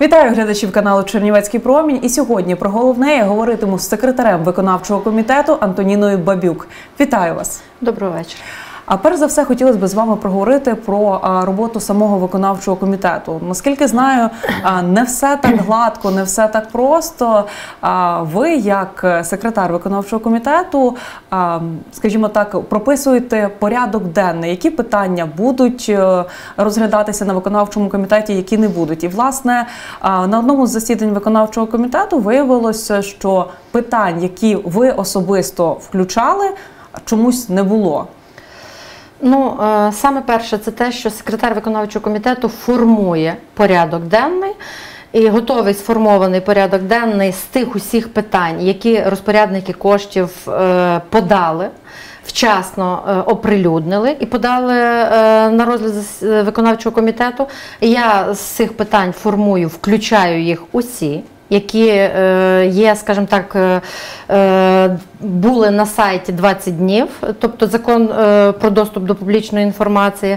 Вітаю глядачів каналу Чернівецький промінь. І сьогодні про головне я говоритиму з секретарем виконавчого комітету Антоніною Бабюк. Вітаю вас. Доброго вечора. А перш за все хотілося б з вами проговорити про роботу самого виконавчого комітету. Наскільки знаю, не все так гладко, не все так просто. Ви, як секретар виконавчого комітету, скажімо так, прописуєте порядок денний, які питання будуть е, розглядатися на виконавчому комітеті, які не будуть. І власне на одному з засідань виконавчого комітету виявилося, що питань, які ви особисто включали, чомусь не було. Ну, е, саме перше, це те, що секретар виконавчого комітету формує порядок денний. І готовий сформований порядок денний з тих усіх питань, які розпорядники коштів е, подали, вчасно е, оприлюднили і подали на розгляд виконавчого комітету. Я з цих питань формую, включаю їх усі які е, є, скажімо так, е, е, були на сайті 20 днів, тобто закон про доступ до публічної інформації.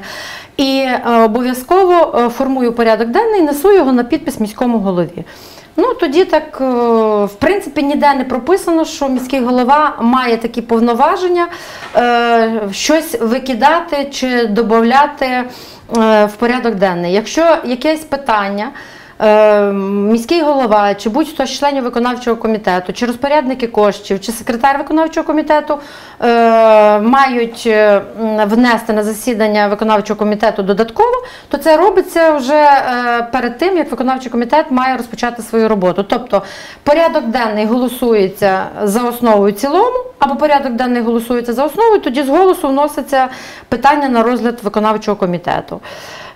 І обов'язково формую порядок денний, несу його на підпис міському голові. Ну тоді так, в принципі, ніде не прописано, що міський голова має такі повноваження щось викидати чи додати в порядок денний. Якщо якесь питання. Е, міський голова, чи будь-хто з членів виконавчого комітету, чи розпорядники коштів, чи секретар виконавчого комітету е, мають е, внести на засідання виконавчого комітету додатково, то це робиться вже перед тим, як виконавчий комітет має розпочати свою роботу. Тобто порядок денний голосується за основою цілому, або порядок денний голосується за основою, тоді з голосу вноситься питання на розгляд виконавчого комітету.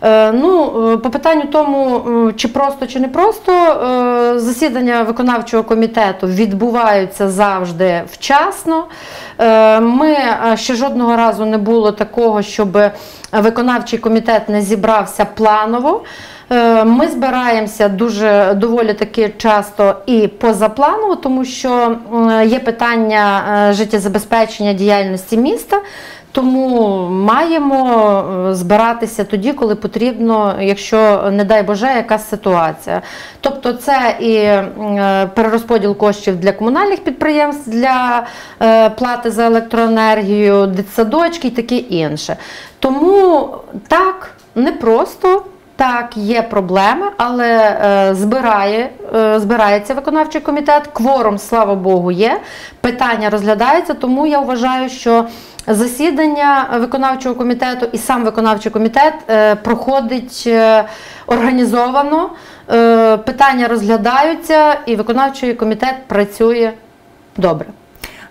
Е, ну, е, По питанню тому, чи просто, чи не просто, е, засідання виконавчого комітету відбуваються завжди вчасно. Ми ще жодного разу не було такого, щоб виконавчий комітет не зібрався планово. Ми збираємося дуже доволі таки часто і позапланово, тому що є питання життєзабезпечення діяльності міста. Тому маємо е, збиратися тоді, коли потрібно, якщо, не дай Боже, якась ситуація. Тобто це і е, перерозподіл коштів для комунальних підприємств, для е, плати за електроенергію, дитсадочки і таке інше. Тому так, непросто. Так, є проблеми, але е, збирає, е, збирається виконавчий комітет. Кворум, слава Богу, є. Питання розглядається, тому я вважаю, що засідання виконавчого комітету і сам виконавчий комітет е, проходить е, організовано. Е, питання розглядаються, і виконавчий комітет працює добре.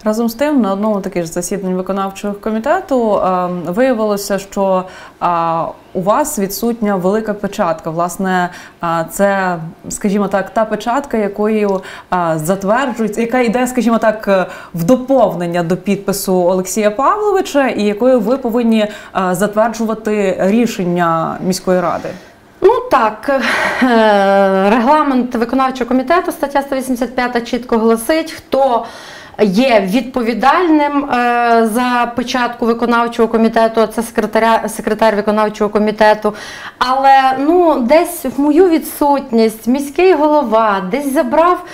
Разом з тим, на одному таки ж засіданні виконавчого комітету е, виявилося, що е, у вас відсутня велика печатка. Власне, е, це, скажімо так, та печатка, якою е, затверджується, яка йде, скажімо так, в доповнення до підпису Олексія Павловича, і якою ви повинні е, затверджувати рішення міської ради. Ну так, е, регламент виконавчого комітету, стаття 185 чітко гласить, хто є відповідальним е, за початку виконавчого комітету, це секретаря, секретар виконавчого комітету. Але ну, десь в мою відсутність міський голова десь забрав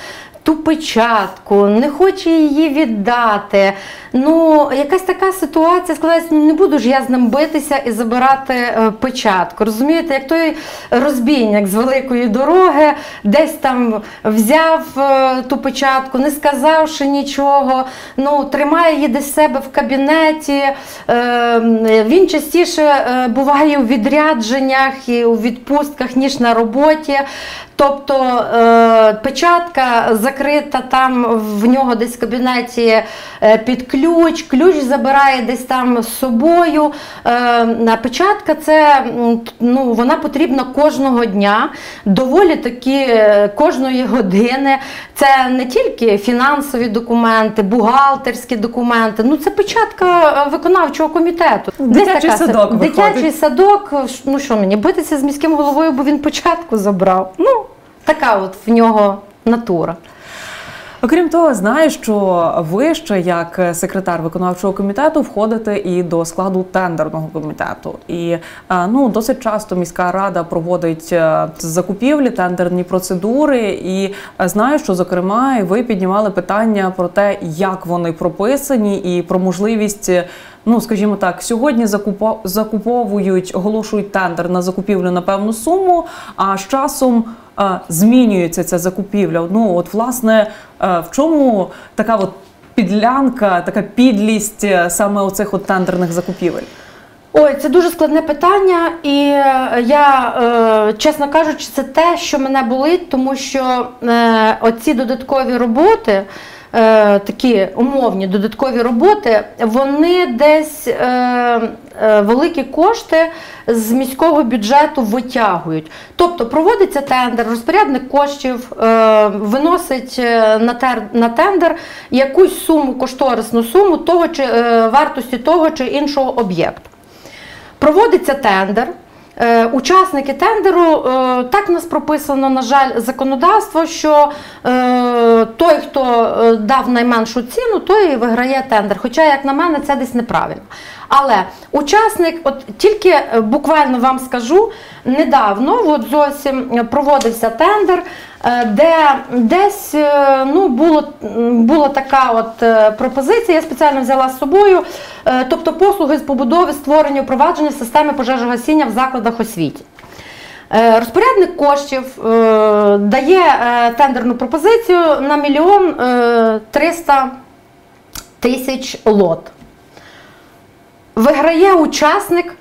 ту печатку, не хоче її віддати. Ну, якась така ситуація складається, ну не буду ж я з ним битися і забирати е, печатку. Розумієте, як той розбійник з великої дороги десь там взяв е, ту печатку, не сказавши нічого, ну, тримає її десь себе в кабінеті. Е, він частіше буває у відрядженнях і у відпустках, ніж на роботі. Тобто печатка закрита там в нього десь в кабінеті під ключ ключ, ключ забирає десь там з собою. Е, печатка це ну, вона потрібна кожного дня, доволі таки е, кожної години. Це не тільки фінансові документи, бухгалтерські документи. Ну це печатка е, виконавчого комітету. Дитячий така, садок. Дитячий садок. Ну що мені битися з міським головою, бо він початку забрав. Ну, така от в нього натура. Окрім того, знаю, що ви ще як секретар виконавчого комітету входите і до складу тендерного комітету. І е, ну досить часто міська рада проводить е, закупівлі, тендерні процедури. І е, знаю, що зокрема ви піднімали питання про те, як вони прописані, і про можливість. Ну, скажімо так, сьогодні закупо- закуповують, оголошують тендер на закупівлю на певну суму, а з часом е, змінюється ця закупівля. Ну, от, власне, е, в чому така от підлянка, така підлість е, саме оцих от тендерних закупівель? Ой, це дуже складне питання, і е, я, е, чесно кажучи, це те, що мене болить, тому що е, оці додаткові роботи, е, такі умовні додаткові роботи, вони десь е, е, великі кошти з міського бюджету витягують. Тобто проводиться тендер, розпорядник коштів е, виносить е, на, тер, на тендер якусь суму, кошторисну суму того чи е, вартості того чи іншого об'єкту. Проводиться тендер. Е, Учасники тендеру, е, так в нас прописано, на жаль, законодавство, що е, той, хто дав найменшу ціну, той і виграє тендер. Хоча, як на мене, це десь неправильно. Але учасник, от тільки буквально вам скажу, недавно от зовсім проводився тендер, де десь е, ну, було, була така от е, пропозиція, я спеціально взяла з собою, е, тобто послуги з побудови, створення, впровадження системи пожежогасіння в закладах освіті. Е, Розпорядник коштів е, дає е, тендерну пропозицію на мільйон е, 300 тисяч лот. Виграє учасник, е,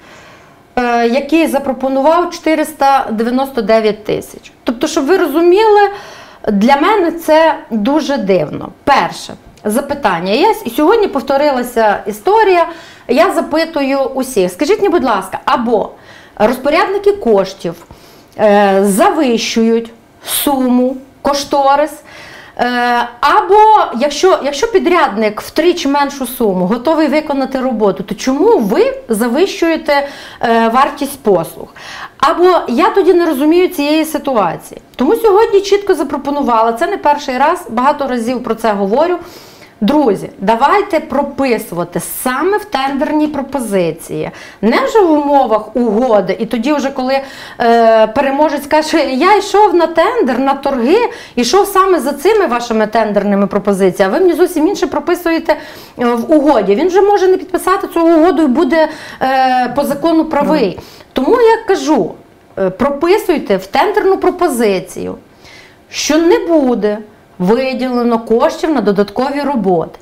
який запропонував 499 тисяч. Тобто, щоб ви розуміли, для мене це дуже дивно. Перше запитання. Я сьогодні повторилася історія. Я запитую усіх: скажіть мені, будь ласка, або розпорядники коштів е, завищують суму, кошторис. Е, Або якщо, якщо підрядник втричі меншу суму готовий виконати роботу, то чому ви завищуєте е, вартість послуг? Або я тоді не розумію цієї ситуації. Тому сьогодні чітко запропонувала, це не перший раз, багато разів про це говорю. Друзі, давайте прописувати саме в тендерній пропозиції, не вже в умовах угоди. І тоді, вже коли е, переможець каже, я йшов на тендер, на торги, йшов саме за цими вашими тендерними пропозиціями, а ви мені зовсім інше прописуєте е, в угоді. Він вже може не підписати цю угоду і буде е, по закону правий. Тому я кажу, е, прописуйте в тендерну пропозицію, що не буде виділено коштів на додаткові роботи.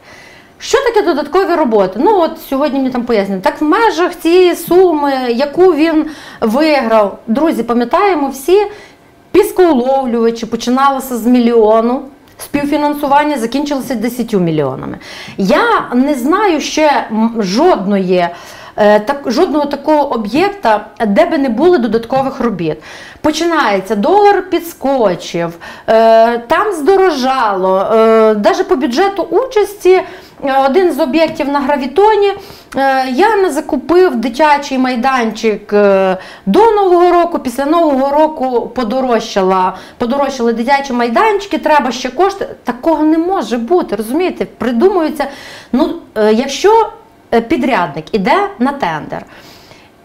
Що таке додаткові роботи? Ну от сьогодні мені там пояснюють. Так в межах цієї суми, яку він виграв, друзі, пам'ятаємо всі, піскоуловлювачі починалося з мільйону. Співфінансування закінчилося 10 мільйонами. Я не знаю ще жодної. Е, Так, жодного такого об'єкта, де би не було додаткових робіт. Починається, долар підскочив, е, там здорожало. Е, навіть по бюджету участі е, один з об'єктів на гравітоні. е, Я не закупив дитячий майданчик е, до Нового року, після Нового року подорожчала, подорожчали дитячі майданчики, треба ще кошти. Такого не може бути, розумієте? Придумується. Ну, е, якщо е, підрядник іде на тендер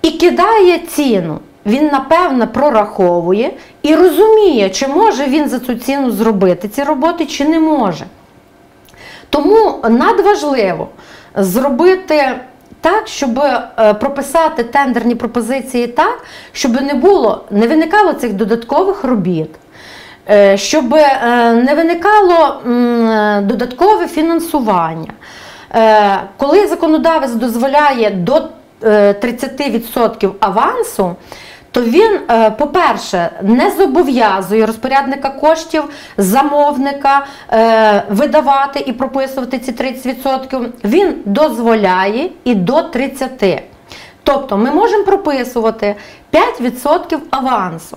і кидає ціну, він напевно прораховує і розуміє, чи може він за цю ціну зробити ці роботи, чи не може. Тому надважливо зробити так, щоб е, прописати тендерні пропозиції так, щоб не було, не виникало цих додаткових робіт. е, Щоб е, не виникало е, додаткове фінансування. Е, Коли законодавець дозволяє до е, 30% авансу, то він, е, по-перше, не зобов'язує розпорядника коштів, замовника е, видавати і прописувати ці 30%. Він дозволяє і до 30%. Тобто ми можемо прописувати 5% авансу.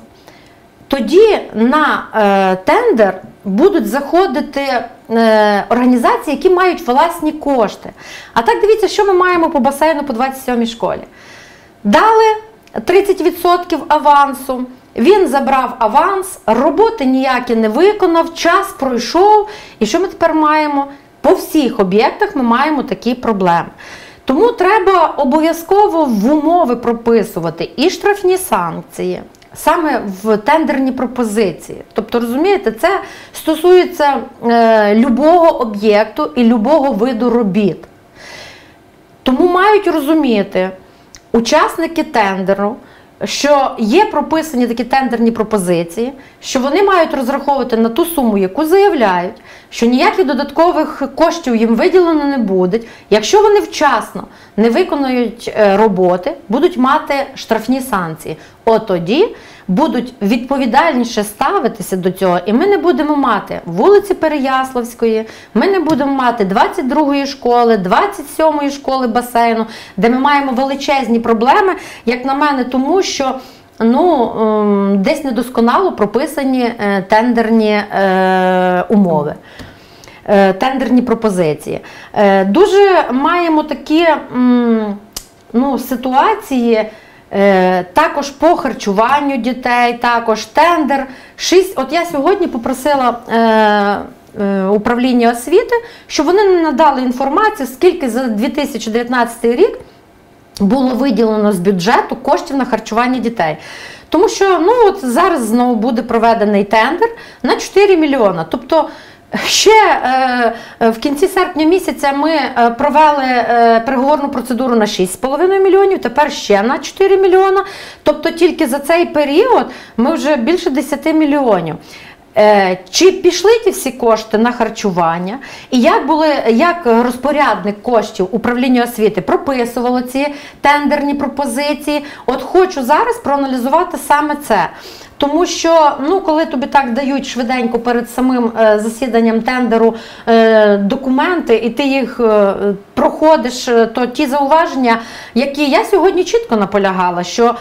Тоді на е, тендер будуть заходити е, організації, які мають власні кошти. А так дивіться, що ми маємо по басейну по 27 школі. Дали 30% авансу, Він забрав аванс, роботи ніякі не виконав, час пройшов. І що ми тепер маємо? По всіх об'єктах ми маємо такі проблеми. Тому треба обов'язково в умови прописувати і штрафні санкції. Саме в тендерні пропозиції. Тобто, розумієте, це стосується е, любого об'єкту і любого виду робіт. Тому мають розуміти учасники тендеру, що є прописані такі тендерні пропозиції, що вони мають розраховувати на ту суму, яку заявляють, що ніяких додаткових коштів їм виділено не буде. Якщо вони вчасно не виконують е, роботи, будуть мати штрафні санкції. От тоді будуть відповідальніше ставитися до цього, і ми не будемо мати вулиці Переяславської, ми не будемо мати 22-ї школи, 27-ї школи басейну, де ми маємо величезні проблеми, як на мене, тому що. Ну, ем, десь недосконало прописані е, тендерні е, умови, тендерні пропозиції. Е, дуже маємо такі ну, ситуації. Е, Також по харчуванню дітей, також тендер. Шість. От я сьогодні попросила е, е, управління освіти, щоб вони надали інформацію, скільки за 2019 рік було виділено з бюджету коштів на харчування дітей. Тому що ну, от зараз знову буде проведений тендер на 4 мільйона. Тобто Ще е, в кінці серпня місяця ми е, провели е, переговорну процедуру на 6,5 мільйонів, тепер ще на 4 мільйона. Тобто тільки за цей період ми вже більше 10 мільйонів. Е, чи пішли ті всі кошти на харчування, і як були як розпорядник коштів управління освіти прописувало ці тендерні пропозиції? От хочу зараз проаналізувати саме це. Тому що ну, коли тобі так дають швиденько перед самим е, засіданням тендеру е, документи, і ти їх е, проходиш, е, то ті зауваження, які я сьогодні чітко наполягала, що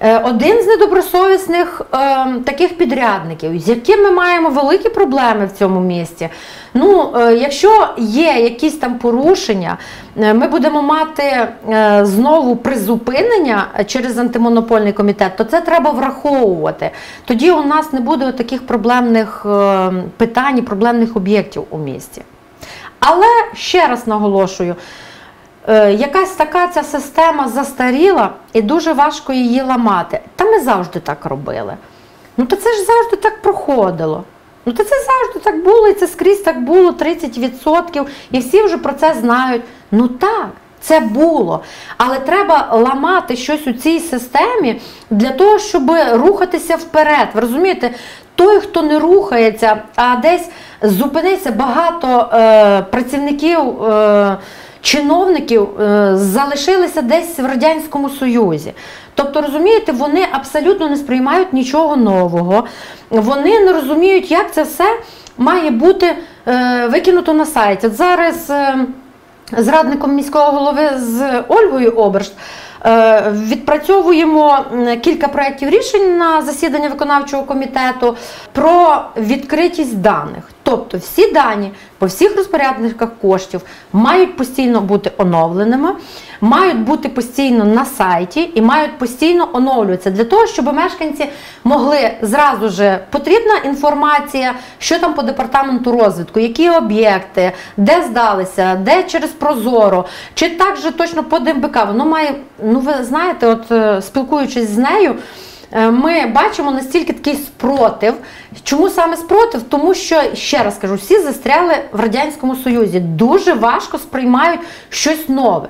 один з недобросовісних е, таких підрядників, з яким ми маємо великі проблеми в цьому місті. Ну, е, якщо є якісь там порушення, е, ми будемо мати е, знову призупинення через антимонопольний комітет, то це треба враховувати. Тоді у нас не буде таких проблемних е, питань, проблемних об'єктів у місті. Але ще раз наголошую. Е, якась така ця система застаріла і дуже важко її ламати. Та ми завжди так робили. Ну то це ж завжди так проходило. Ну то це завжди так було, і це скрізь так було 30%, і всі вже про це знають. Ну так. Це було, але треба ламати щось у цій системі для того, щоб рухатися вперед. Ви розумієте, той, хто не рухається, а десь зупиниться багато е, працівників. Е, чиновників е, залишилися десь в Радянському Союзі. Тобто, розумієте, вони абсолютно не сприймають нічого нового, вони не розуміють, як це все має бути е, викинуто на сайті. От зараз е, з радником міського голови з Ольгою Обершт. Відпрацьовуємо кілька проєктів рішень на засідання виконавчого комітету про відкритість даних. Тобто всі дані по всіх розпорядниках коштів мають постійно бути оновленими, мають бути постійно на сайті і мають постійно оновлюватися для того, щоб мешканці могли зразу ж потрібна інформація, що там по департаменту розвитку, які об'єкти, де здалися, де через Прозоро, чи так же точно по ДМБК. Воно має, ну ви знаєте, от е, спілкуючись з нею. Е, ми бачимо настільки такий спротив. Чому саме спротив? Тому що, ще раз кажу, всі застряли в Радянському Союзі, дуже важко сприймають щось нове.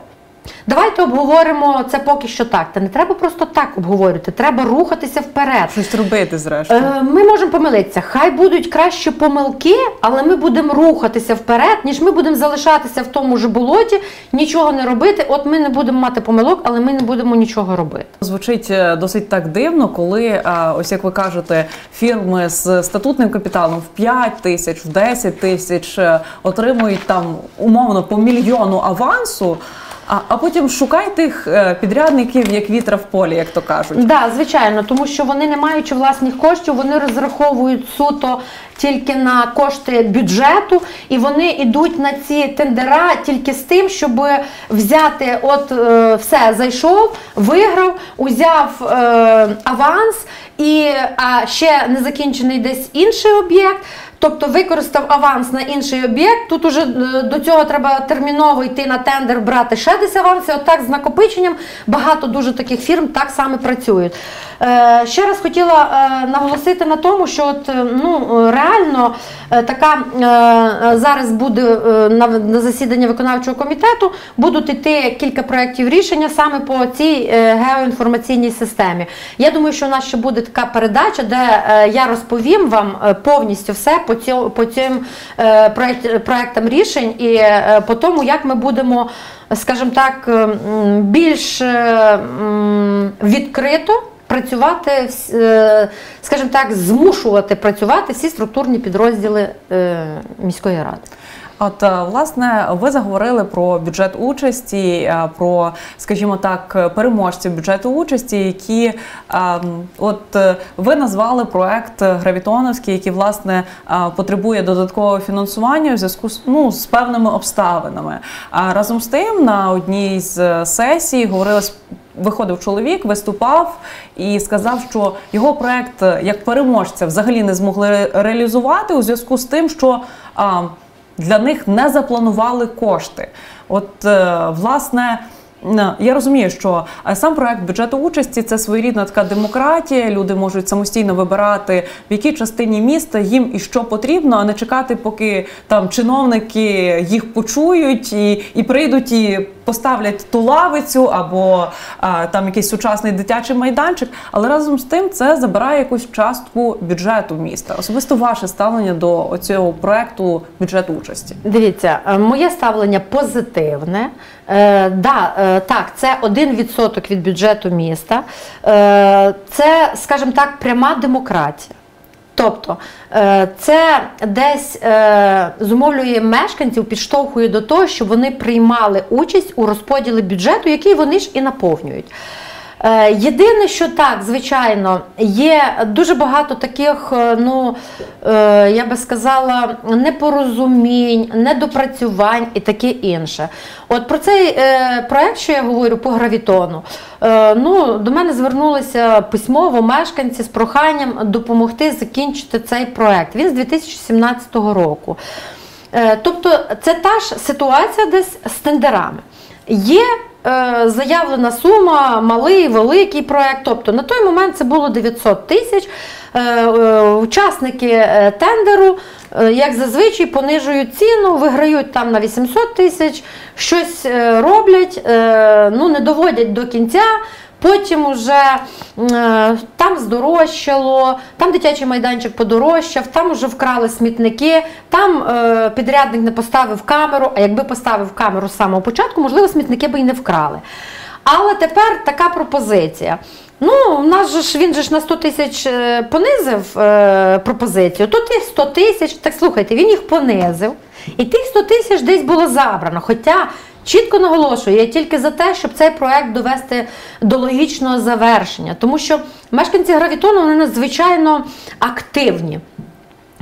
Давайте обговоримо це поки що так. Та не треба просто так обговорювати, треба рухатися вперед. Щось робити, зрештою. Е, ми можемо помилитися. Хай будуть краще помилки, але ми будемо рухатися вперед, ніж ми будемо залишатися в тому ж болоті, нічого не робити. От ми не будемо мати помилок, але ми не будемо нічого робити. Звучить е, досить так дивно, коли е, ось як ви кажете, фірми з статутним капіталом в 5 тисяч, в 10 тисяч отримують там умовно по мільйону авансу. А, а потім шукай тих е, підрядників, як вітра в полі, як то кажуть. Да, звичайно, тому що вони, не маючи власних коштів, вони розраховують суто тільки на кошти бюджету, і вони йдуть на ці тендера тільки з тим, щоб взяти, от е, все зайшов, виграв, узяв е, аванс, і а ще не закінчений десь інший об'єкт. Тобто використав аванс на інший об'єкт. Тут уже е, до цього треба терміново йти на тендер, брати ще десь аванси. Отак з накопиченням багато дуже таких фірм так само працюють. Е, ще раз хотіла е, наголосити на тому, що от, ну, реально така зараз буде на, на засіданні виконавчого комітету будуть йти кілька проєктів рішення саме по цій геоінформаційній системі. Я думаю, що у нас ще буде така передача, де я розповім вам повністю все по цьому по цим е, проектам проєктам рішень і е, по тому, як ми будемо, скажімо так, е, більш е, відкрито. Працювати, скажімо так, змушувати працювати всі структурні підрозділи міської ради. От е, власне ви заговорили про бюджет участі, е, про, скажімо так, переможців бюджету участі, які ем, от е, ви назвали проект Гравітоновський, який власне потребує додаткового фінансування у зв'язку з ну з певними обставинами. А разом з тим на одній з сесій говорилось. Виходив чоловік, виступав і сказав, що його проект як переможця взагалі не змогли реалізувати у зв'язку з тим, що а, для них не запланували кошти. От, е, власне. Е, Я розумію, що е, сам проект бюджету участі це своєрідна така демократія. Люди можуть самостійно вибирати, в якій частині міста їм і що потрібно, а не чекати, поки там чиновники їх почують і, і прийдуть і поставлять ту лавицю або а, там якийсь сучасний дитячий майданчик. Але разом з тим це забирає якусь частку бюджету міста. Особисто ваше ставлення до цього проекту бюджету участі. Дивіться, е, моє ставлення позитивне. Е, да, е, так, це 1% від бюджету міста. Е, це, скажімо так, пряма демократія. Тобто це десь зумовлює мешканців, підштовхує до того, щоб вони приймали участь у розподілі бюджету, який вони ж і наповнюють. Е, Єдине, що так, звичайно, є дуже багато таких, е, ну е, я би сказала, непорозумінь, недопрацювань і таке інше. От про цей проект, що я говорю по гравітону, ну, до мене звернулися письмово мешканці з проханням допомогти закінчити цей проект. Він з 2017 року. Тобто це та ж ситуація десь з тендерами. Є заявлена сума, малий, великий проект. Тобто на той момент це було 900 тисяч. Е, е, Учасники е, тендеру, е, як зазвичай, понижують ціну, виграють там на 800 тисяч, щось е, роблять, е, ну не доводять до кінця. Потім уже е, там здорожчало, там дитячий майданчик подорожчав, там вже вкрали смітники, там е, підрядник не поставив камеру, а якби поставив камеру з самого початку, можливо, смітники би і не вкрали. Але тепер така пропозиція. Ну, у нас же ж він же ж на 100 тисяч е, понизив е, пропозицію. Тут тих 100 тисяч, так слухайте, він їх понизив. І тих 100 тисяч десь було забрано. Хоча чітко наголошую, я тільки за те, щоб цей проект довести до логічного завершення. Тому що мешканці гравітону вони надзвичайно активні.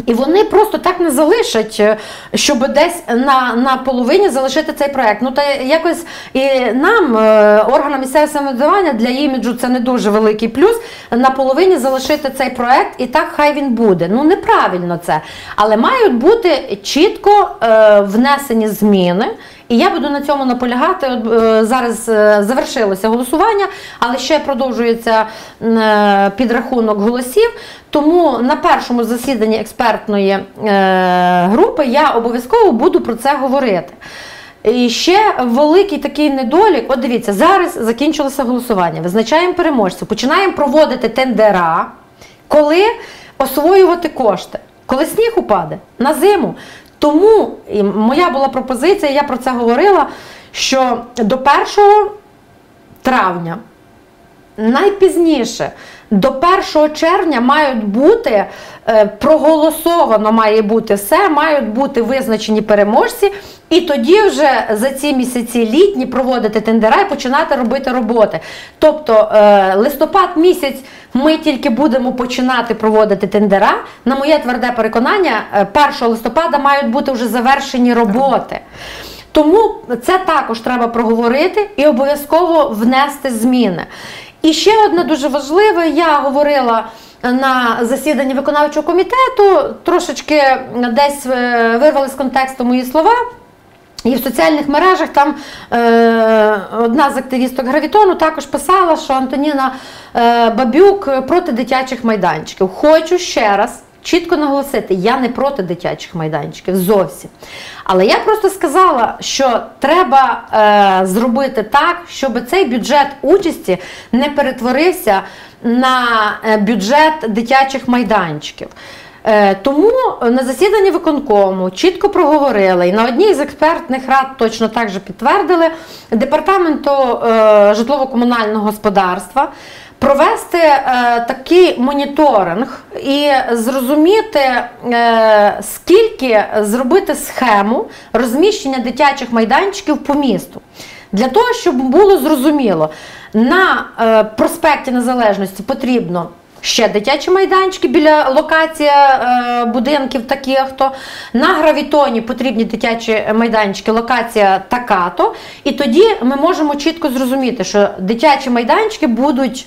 І вони просто так не залишать, е, щоб десь на, на половині залишити цей проект. Ну та якось і нам, е, органам місцевого самоврядування, для іміджу це не дуже великий плюс. На половині залишити цей проект, і так хай він буде. Ну неправильно це. Але мають бути чітко е, внесені зміни. І я буду на цьому наполягати. Е, зараз е, завершилося голосування, але ще продовжується е, підрахунок голосів. Тому на першому засіданні експертної групи я обов'язково буду про це говорити. І ще великий такий недолік. От дивіться, зараз закінчилося голосування. Визначаємо переможців, починаємо проводити тендера, коли освоювати кошти, коли сніг упаде на зиму. Тому моя була пропозиція, я про це говорила, що до 1 травня найпізніше До 1 червня мають бути е, проголосовано, має бути все, мають бути визначені переможці, і тоді вже за ці місяці літні проводити тендера і починати робити роботи. Тобто е, листопад місяць ми тільки будемо починати проводити тендера. На моє тверде переконання, е, 1 листопада мають бути вже завершені роботи. Тому це також треба проговорити і обов'язково внести зміни. І ще одне дуже важливе, я говорила на засіданні виконавчого комітету, трошечки десь е, вирвали з контексту мої слова. І в соціальних мережах там е, одна з активісток Гравітону також писала, що Антоніна е, Бабюк проти дитячих майданчиків. Хочу ще раз чітко наголосити, я не проти дитячих майданчиків зовсім. Але я просто сказала, що треба е, зробити так, щоб цей бюджет участі не перетворився на е, бюджет дитячих майданчиків. Е, Тому на засіданні виконкому чітко проговорили і на одній з експертних рад точно так же підтвердили департаменту е, житлово-комунального господарства провести е, такий моніторинг і зрозуміти, е, скільки зробити схему розміщення дитячих майданчиків по місту. Для того, щоб було зрозуміло, на е, проспекті Незалежності потрібно ще дитячі майданчики біля локації е, будинків таких то на гравітоні потрібні дитячі майданчики, локація така-то. І тоді ми можемо чітко зрозуміти, що дитячі майданчики будуть.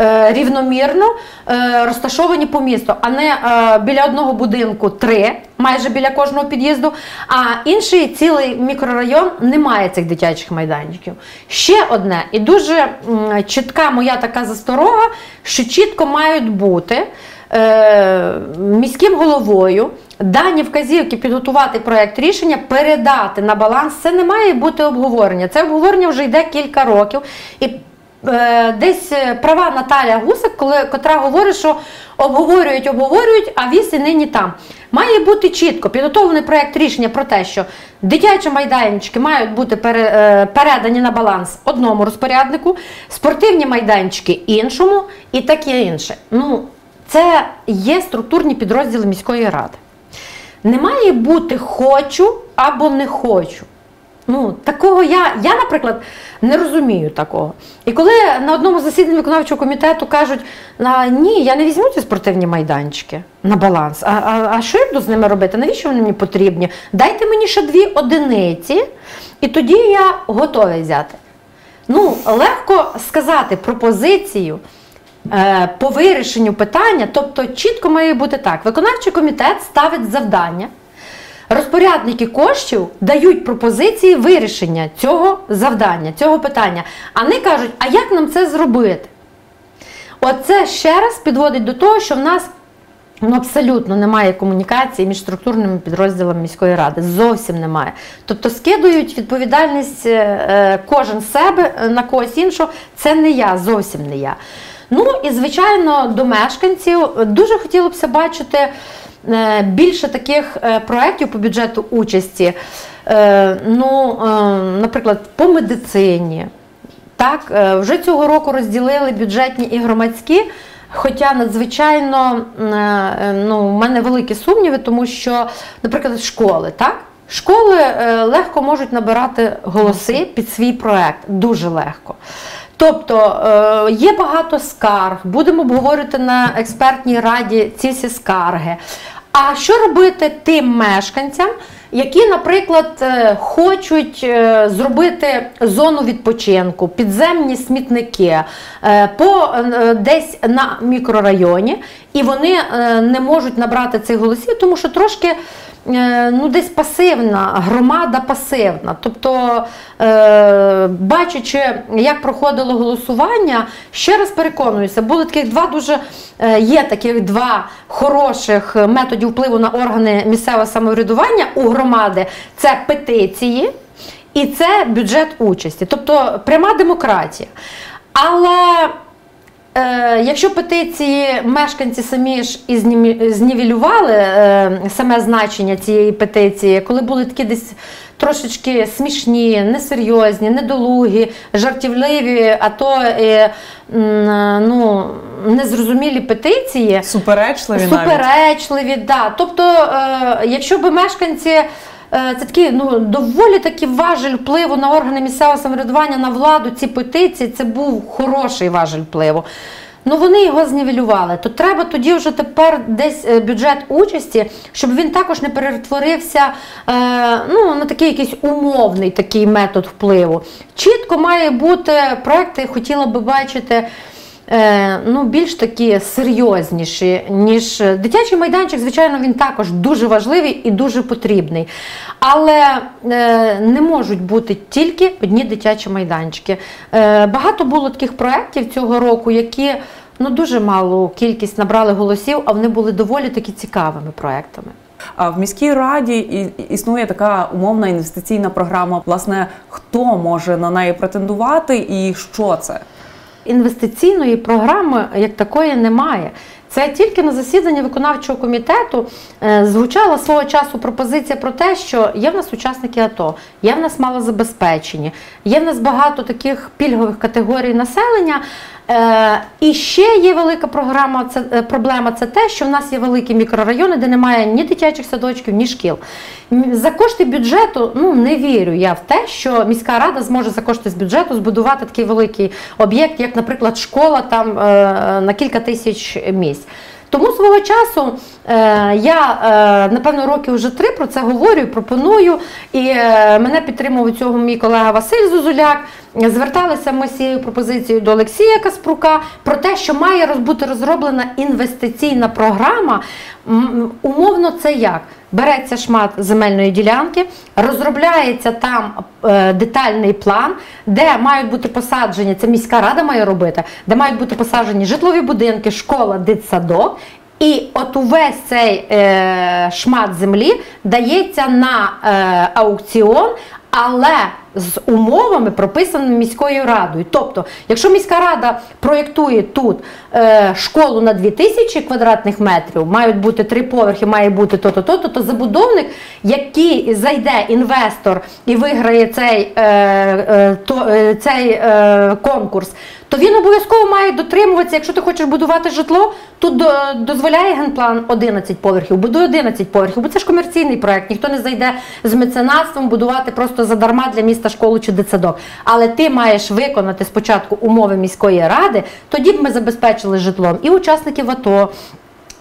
Е, Рівномірно е, розташовані по місту, а не е, біля одного будинку три, майже біля кожного під'їзду, а інший цілий мікрорайон не має цих дитячих майданчиків. Ще одне, і дуже чітка моя така засторога, що чітко мають бути міським головою дані вказівки підготувати проект рішення, передати на баланс. Це не має бути обговорення. Це обговорення вже йде кілька років. І десь е, права Наталя Гусак, коли, котра говорить, що обговорюють, обговорюють, а віз нині там. Має бути чітко підготовлений проект рішення про те, що дитячі майданчики мають бути е, передані на баланс одному розпоряднику, спортивні майданчики іншому і таке інше. Ну, це є структурні підрозділи міської ради. Не має бути хочу або не хочу. Ну, такого я, я, наприклад, не розумію такого. І коли на одному засіданні виконавчого комітету кажуть, ні, я не візьму ці спортивні майданчики на баланс. А, а, а що я буду з ними робити? Навіщо вони мені потрібні? Дайте мені ще дві одиниці, і тоді я готовий взяти. Ну, легко сказати пропозицію е, по вирішенню питання, тобто чітко має бути так: виконавчий комітет ставить завдання. Розпорядники коштів дають пропозиції вирішення цього завдання, цього питання. А вони кажуть, а як нам це зробити? Оце ще раз підводить до того, що в нас ну, абсолютно немає комунікації між структурними підрозділами міської ради. Зовсім немає. Тобто скидують відповідальність е, е, кожен себе е, на когось іншого. Це не я, зовсім не я. Ну і звичайно, до мешканців дуже хотілося б бачити більше таких е, проєктів по бюджету участі. Е, Ну, е, наприклад, по медицині. Так, е, вже цього року розділили бюджетні і громадські. Хоча надзвичайно е, е, ну, у мене великі сумніви, тому що, наприклад, школи, так? Школи е, легко можуть набирати голоси під свій проект, дуже легко. Тобто е, є багато скарг, будемо обговорювати на експертній раді ці всі скарги. А що робити тим мешканцям, які, наприклад, е, хочуть е, зробити зону відпочинку, підземні смітники по десь на мікрорайоні, і вони не можуть набрати цих голосів, тому що трошки. Е, Ну, десь пасивна, громада пасивна. Тобто, е, бачачи, як проходило голосування, ще раз переконуюся, були таких два дуже е, є таких два хороших методів впливу на органи місцевого самоврядування у громади: це петиції і це бюджет участі, тобто пряма демократія. Але якщо петиції мешканці самі ж і знівелювали е, саме значення цієї петиції, коли були такі десь трошечки смішні, несерйозні, недолугі, жартівливі, а то е, ну, незрозумілі петиції, Суперечливі навіть. суперечливі, да. Тобто, е, якщо б мешканці. Е, Це такий ну доволі таки важель впливу на органи місцевого самоврядування на владу. Ці петиції це був хороший важель впливу. Ну вони його знівелювали. То треба тоді вже тепер десь е, бюджет участі, щоб він також не перетворився е, ну, на такий якийсь умовний такий метод впливу. Чітко має бути проекти, хотіла би бачити. Е, ну, більш такі серйозніші, ніж дитячий майданчик, звичайно, він також дуже важливий і дуже потрібний. Але е, не можуть бути тільки одні дитячі майданчики. Е, багато було таких проєктів цього року, які ну, дуже малу кількість набрали голосів, а вони були доволі таки цікавими проєктами. А в міській раді існує така умовна інвестиційна програма. Власне, хто може на неї претендувати і що це? Інвестиційної програми як такої немає. Це тільки на засіданні виконавчого комітету е, звучала свого часу пропозиція про те, що є в нас учасники АТО, є в нас малозабезпечені, є в нас багато таких пільгових категорій населення. Е, і ще є велика програма, це е, проблема. Це те, що в нас є великі мікрорайони, де немає ні дитячих садочків, ні шкіл. За кошти бюджету ну не вірю я в те, що міська рада зможе за кошти з бюджету збудувати такий великий об'єкт, як, наприклад, школа там е, на кілька тисяч місць. Тому свого часу е, я е, напевно роки вже три про це говорю пропоную. І е, мене підтримував цього мій колега Василь Зозуляк. Зверталися ми з цією пропозицією до Олексія Каспрука про те, що має бути розроблена інвестиційна програма. Умовно, це як? Береться шмат земельної ділянки, розробляється там е, детальний план, де мають бути посаджені, це міська рада має робити, де мають бути посаджені житлові будинки, школа, дитсадок. І от увесь цей е, шмат землі дається на е, аукціон, але з умовами, прописаними міською радою. Тобто, якщо міська рада проєктує тут е, школу на 2000 квадратних метрів, мають бути три поверхи, має бути то-то, то-то, то забудовник, який зайде інвестор і виграє цей, е, е, то, е, цей е, конкурс, то він обов'язково має дотримуватися, якщо ти хочеш будувати житло, тут до, дозволяє генплан 11 поверхів, будуй 11 поверхів, бо це ж комерційний проект, ніхто не зайде з меценатством будувати просто задарма для міста школу чи дитсадок. Але ти маєш виконати спочатку умови міської ради, тоді б ми забезпечили житлом і учасників АТО.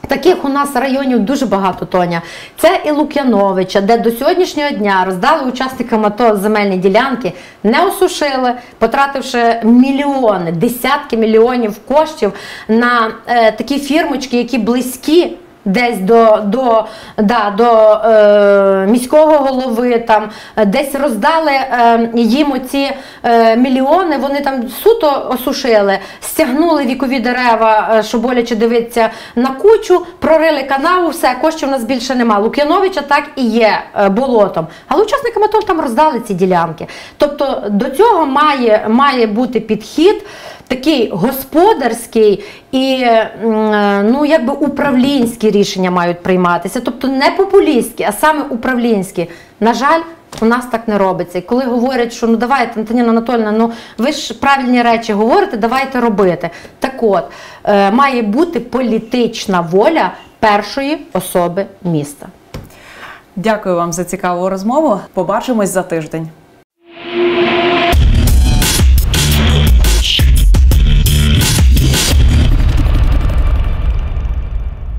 Таких у нас районів дуже багато Тоня. Це і Лук'яновича, де до сьогоднішнього дня роздали учасникам АТО земельні ділянки, не осушили, потративши мільйони, десятки мільйонів коштів на е, такі фірмочки, які близькі. Десь до, до, да, до е, міського голови, там е, десь роздали е, їм оці е, мільйони, вони там суто осушили, стягнули вікові дерева, е, що боляче дивиться на кучу, прорили канаву, все, коштів у нас більше нема. Лук'яновича так і є е, болотом. Але учасникам АТО там роздали ці ділянки. Тобто до цього має, має бути підхід такий господарський і е, ну, якби управлінські рішення мають прийматися. Тобто не популістські, а саме управлінські. На жаль, у нас так не робиться. І коли говорять, що ну давайте, Антоніна Анатольовна, ну ви ж правильні речі говорите, давайте робити. Так от, е, має бути політична воля першої особи міста. Дякую вам за цікаву розмову. Побачимось за тиждень.